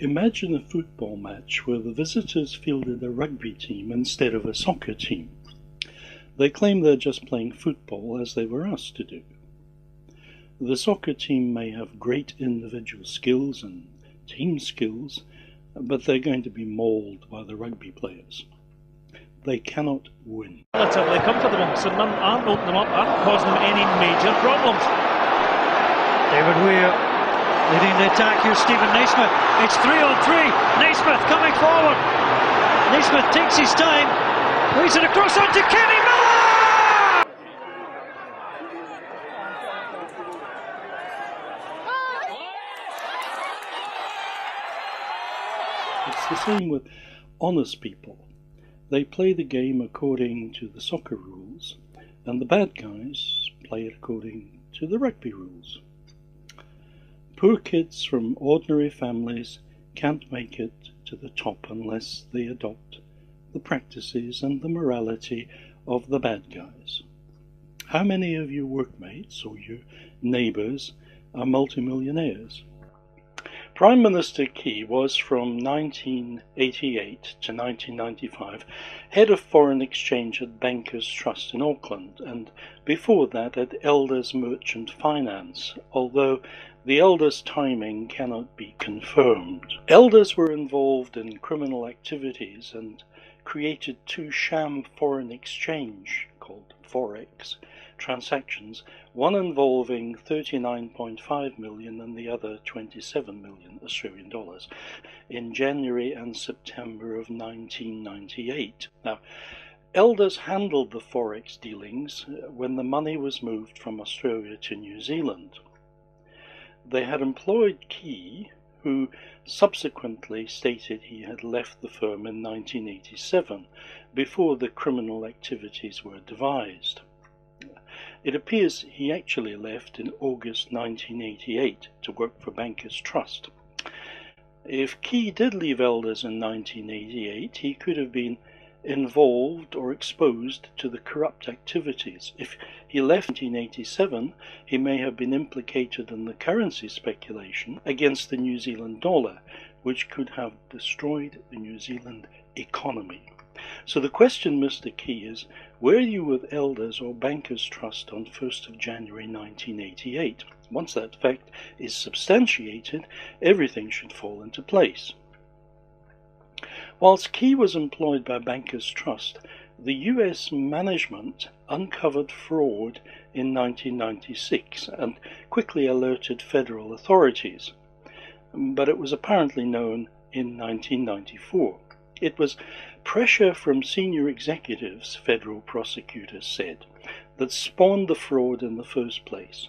Imagine a football match where the visitors fielded a rugby team instead of a soccer team. They claim they're just playing football as they were asked to do. The soccer team may have great individual skills and team skills, but they're going to be mauled by the rugby players. They cannot win. Relatively comfortable, St Mirren aren't opening them up, aren't causing them any major problems. David Weir leading the attack. Here's Steven Naismith. It's three on three. Naismith coming forward. Naismith takes his time. Plays it across onto Kenny Miller. It's the same with honest people. They play the game according to the soccer rules, and the bad guys play it according to the rugby rules. Poor kids from ordinary families can't make it to the top unless they adopt the practices and the morality of the bad guys. How many of your workmates or your neighbours are multimillionaires? Prime Minister Key was from 1988 to 1995 head of foreign exchange at Bankers Trust in Auckland and before that at Elders Merchant Finance, although the Elders' timing cannot be confirmed. Elders were involved in criminal activities and created two sham foreign exchange called Forex transactions, one involving 39.5 million and the other 27 million Australian dollars in January and September of 1998. Now, Elders handled the forex dealings uh, when the money was moved from Australia to New Zealand. They had employed Key, who subsequently stated he had left the firm in 1987 before the criminal activities were devised. It appears he actually left in August 1988 to work for Bankers Trust. If Key did leave Elders in 1988, he could have been involved or exposed to the corrupt activities. If he left in 1987, he may have been implicated in the currency speculation against the New Zealand dollar, which could have destroyed the New Zealand economy. So the question, Mr. Key, is were you with Elders or Bankers Trust on 1st of January 1988? Once that fact is substantiated, everything should fall into place. Whilst Key was employed by Bankers Trust, the US management uncovered fraud in 1996 and quickly alerted federal authorities, but it was apparently known in 1994. It was pressure from senior executives, federal prosecutors said, that spawned the fraud in the first place.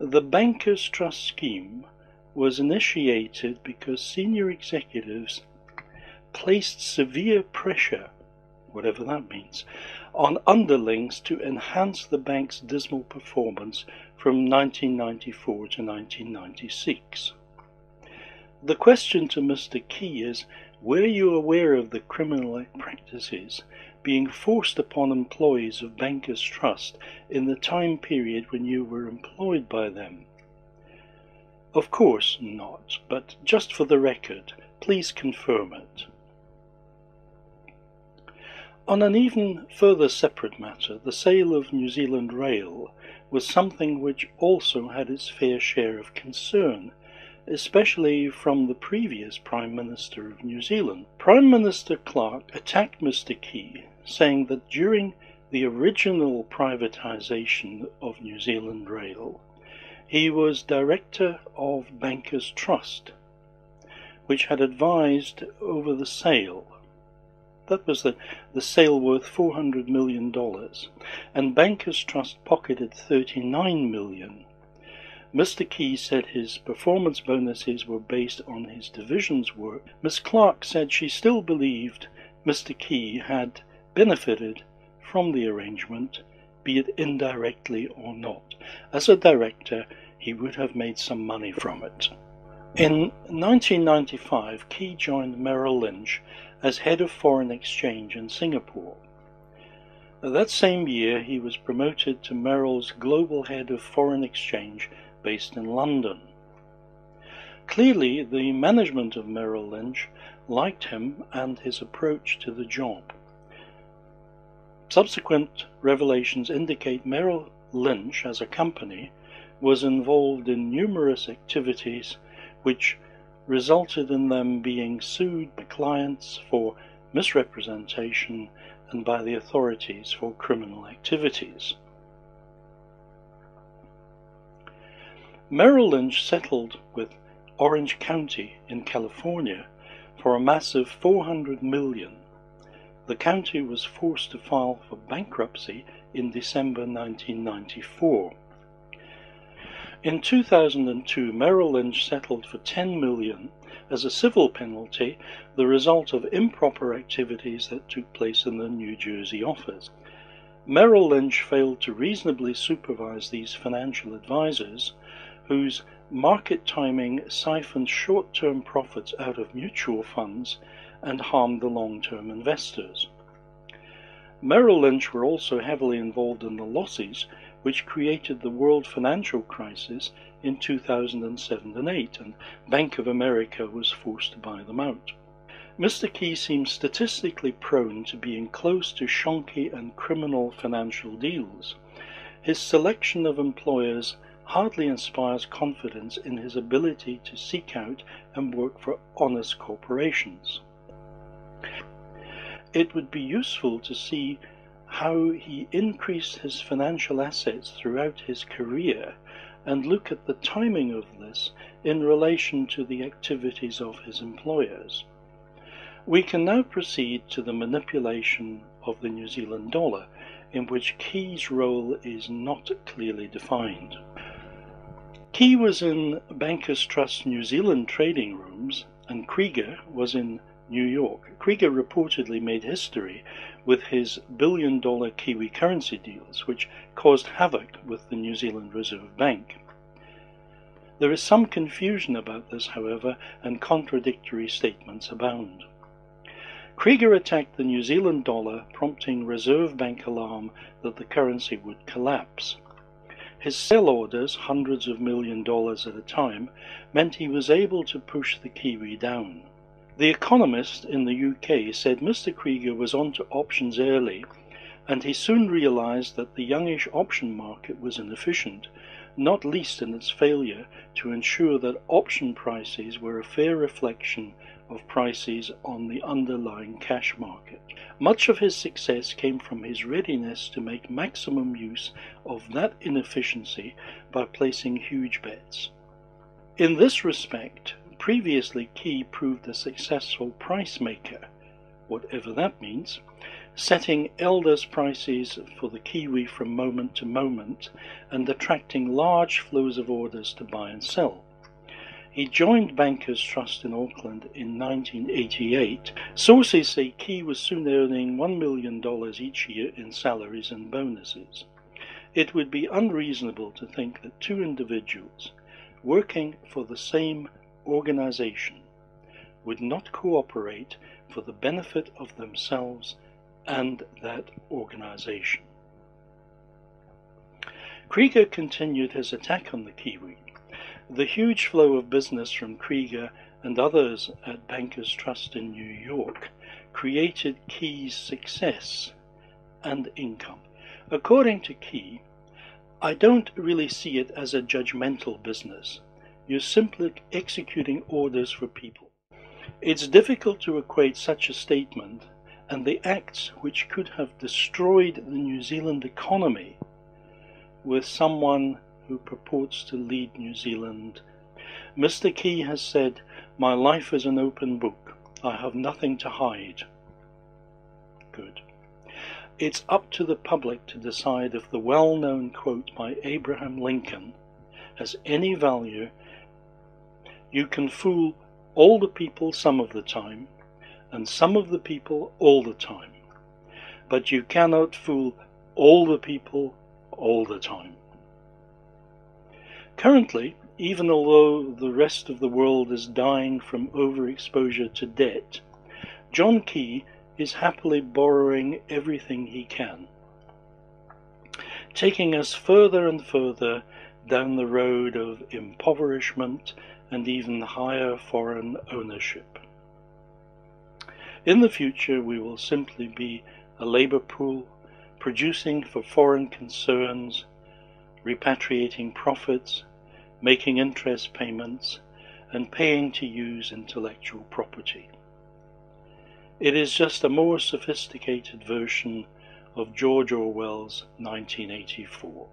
The Bankers Trust scheme was initiated because senior executives placed severe pressure, whatever that means, on underlings to enhance the bank's dismal performance from 1994 to 1996. The question to Mr. Key is were you aware of the criminal practices being forced upon employees of Bankers Trust in the time period when you were employed by them? Of course not, but just for the record, please confirm it. On an even further separate matter, the sale of New Zealand Rail was something which also had its fair share of concern especially from the previous Prime Minister of New Zealand. Prime Minister Clark attacked Mr. Key, saying that during the original privatisation of New Zealand Rail, he was director of Bankers Trust, which had advised over the sale. That was the, the sale worth $400 million, and Bankers Trust pocketed $39 million Mr. Key said his performance bonuses were based on his division's work. Miss Clark said she still believed Mr. Key had benefited from the arrangement, be it indirectly or not. As a director, he would have made some money from it. In 1995, Key joined Merrill Lynch as head of foreign exchange in Singapore. That same year, he was promoted to Merrill's global head of foreign exchange based in London. Clearly, the management of Merrill Lynch liked him and his approach to the job. Subsequent revelations indicate Merrill Lynch, as a company, was involved in numerous activities which resulted in them being sued by clients for misrepresentation and by the authorities for criminal activities. Merrill Lynch settled with Orange County in California for a massive 400 million. The county was forced to file for bankruptcy in December 1994. In 2002, Merrill Lynch settled for 10 million as a civil penalty, the result of improper activities that took place in the New Jersey office. Merrill Lynch failed to reasonably supervise these financial advisors, whose market timing siphoned short term profits out of mutual funds and harmed the long term investors. Merrill Lynch were also heavily involved in the losses which created the world financial crisis in 2007 and 8, and Bank of America was forced to buy them out. Mr. Key seems statistically prone to being close to shonky and criminal financial deals. His selection of employers hardly inspires confidence in his ability to seek out and work for honest corporations. It would be useful to see how he increased his financial assets throughout his career and look at the timing of this in relation to the activities of his employers. We can now proceed to the manipulation of the New Zealand dollar, in which Key's role is not clearly defined. Key was in Bankers Trust New Zealand trading rooms, and Krieger was in New York. Krieger reportedly made history with his billion dollar Kiwi currency deals, which caused havoc with the New Zealand Reserve Bank. There is some confusion about this, however, and contradictory statements abound. Krieger attacked the New Zealand dollar, prompting Reserve Bank alarm that the currency would collapse. His sell orders, hundreds of million dollars at a time, meant he was able to push the Kiwi down. The Economist in the UK said Mr. Krieger was onto options early, and he soon realized that the youngish option market was inefficient, not least in its failure to ensure that option prices were a fair reflection of prices on the underlying cash market. Much of his success came from his readiness to make maximum use of that inefficiency by placing huge bets. In this respect, previously Key proved a successful price maker, whatever that means, setting elders prices for the Kiwi from moment to moment and attracting large flows of orders to buy and sell. He joined Bankers Trust in Auckland in 1988. Sources say Key was soon earning $1 million each year in salaries and bonuses. It would be unreasonable to think that two individuals working for the same organization would not cooperate for the benefit of themselves and that organization. Krieger continued his attack on the Kiwi. The huge flow of business from Krieger and others at Bankers Trust in New York created Key's success and income. According to Key, I don't really see it as a judgmental business. You're simply executing orders for people. It's difficult to equate such a statement and the acts which could have destroyed the New Zealand economy with someone who purports to lead New Zealand. Mr. Key has said, My life is an open book. I have nothing to hide. Good. It's up to the public to decide if the well known quote by Abraham Lincoln has any value you can fool all the people some of the time, and some of the people all the time. But you cannot fool all the people all the time. Currently, even although the rest of the world is dying from overexposure to debt, John Key is happily borrowing everything he can, taking us further and further down the road of impoverishment and even higher foreign ownership. In the future, we will simply be a labour pool producing for foreign concerns, repatriating profits, making interest payments, and paying to use intellectual property. It is just a more sophisticated version of George Orwell's 1984.